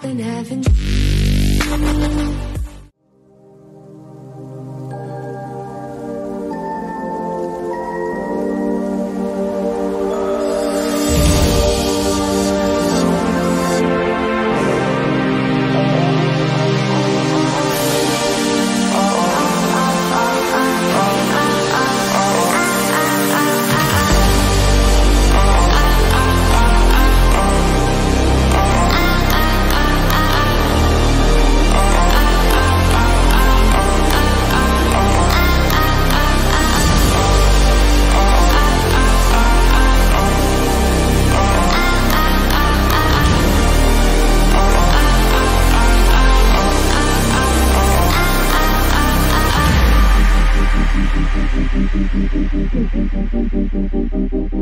been having Thank you.